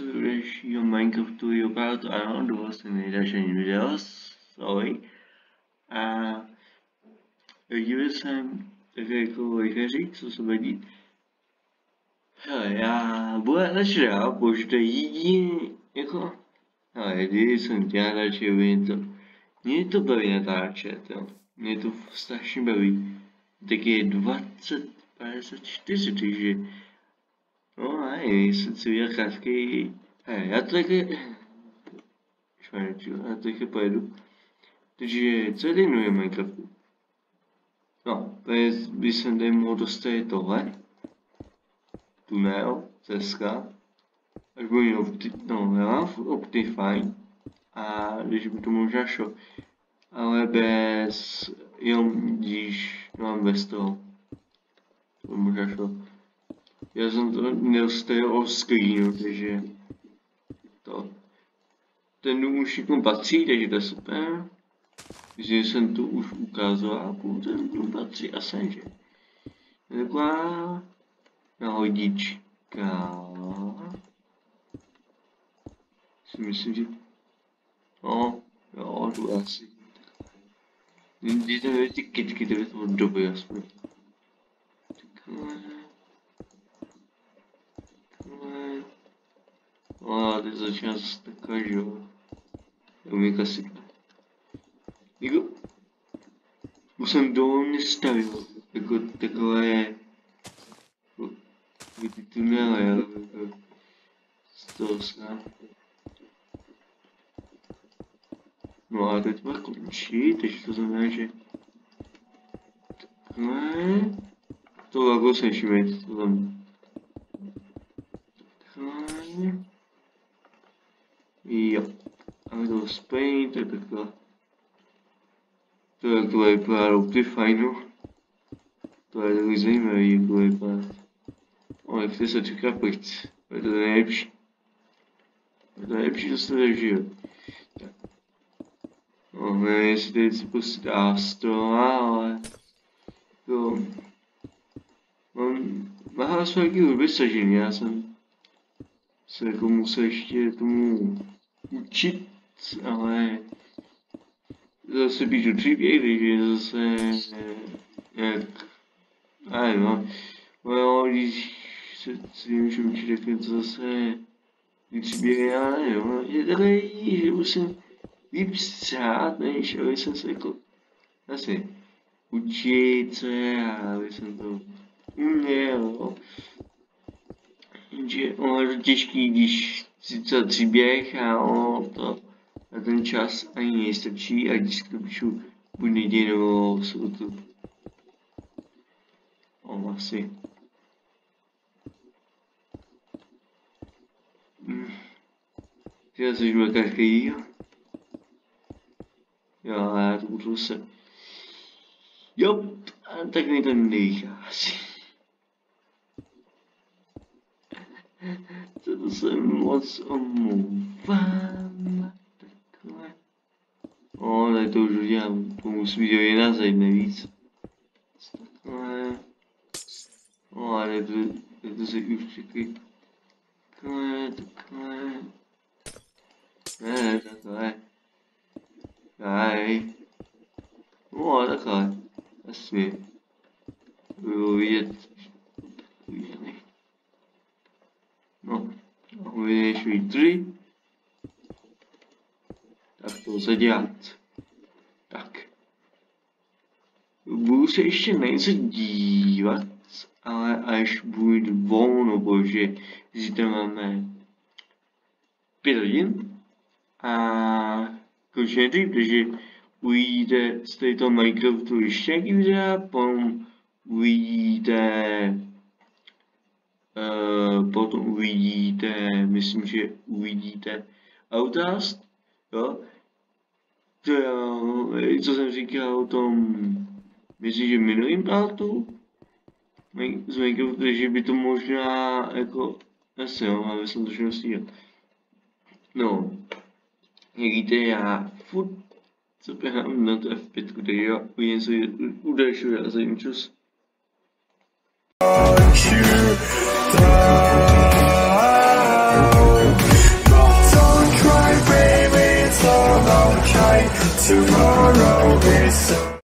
Ahoj, zase u dalšího Minecraftu Jokátu, ano, dovolil jsem nejdažený video, ahoj. A díval jsem také jako vejkaří, co se dít. Hele, já bude radši rád, protože to je jediný, jako, hele, jediný jsem dělal radši, mě to, mě to baví natáčet, jo. Mě to strašně baví. Tak je 20, 54, takže No a jsem si udělal krátký... He, já to taky... Šmareču, já to taky pojedu. Takže, co je? No, by jsem tady mohl dostat tohle. Tunel, ceska. Až budu mít opty, no, já fajn. A když by to možná šlo. Ale bez, jenom když mám bez toho. To možná šlo. Já jsem to nedostal o screenu, takže to. Ten dům už všechno patří, takže to je super. Myslím, že jsem tu už ukázal a půl ten dům patří a že. Taková nahodička. Si myslím, že... No, jo, tu asi. Když tam ty kytky, to by to bylo dobré aspoň. Takhle. A teď začíná zase taková, že jo. Umí klasika. Jako, už jsem dolně stavil, jako takové, jako, ty tunely, jo, jako, z toho snad. No a teď má končí, takže to znamená, že takhle, to logo se všimejte, to tam takhle. Jo. A my to spojení, to je takhle. To je úplně fajno. To je takový zajímavý, jak to vypadá. O, jak se čeká pojď. To je to nejlepší. To je to nejlepší, co se tady žije. No, nevím, jestli tady si prostě dá stroma, ale... Jo. Mám... Mám své hudby sažený, já jsem se jako musel ještě tomu učit, ale zase píšu příběh, takže zase jak, nevím, no, no když se si můžu učit, tak je to zase já nevím, no, je takový, že musím líp střát, než aby jsem se jako asi učit, je, a aby jsem to uměl, že ono je to těžký, když si to příběh a ono to na ten čas ani nejstačí a když to píšu buď neděj nebo sobotu. O, asi. Já se žiju každý. Jo, já to budu se. Jo, tak mi to nevychází. To se moc omlouvám. Takhle. O, tady to už udělám. To musí být jiná zajímavé víc. Takhle. O, ale to, to se už čekaj. Takhle, takhle. Ne, takhle. Daj. O, takhle. Asi. Budu vidět vyvěšují 3. Tak to lze dělat. Tak. Budu se ještě něco dívat, ale až budu volno, bože, zítra máme 5 hodin a končíme dřív, takže uvidíte z této Minecraftu ještě nějaký videa, potom uvidíte potom uvidíte, myslím, že uvidíte Outlast, jo. To co jsem říkal o tom, myslím, že minulým partu, z Minecraftu, že by to možná jako, asi jo, ale jsem to všechno stíhat. No, jak víte, já furt co běhám na to F5, takže já u dalšího, já zajím čus. Tomorrow is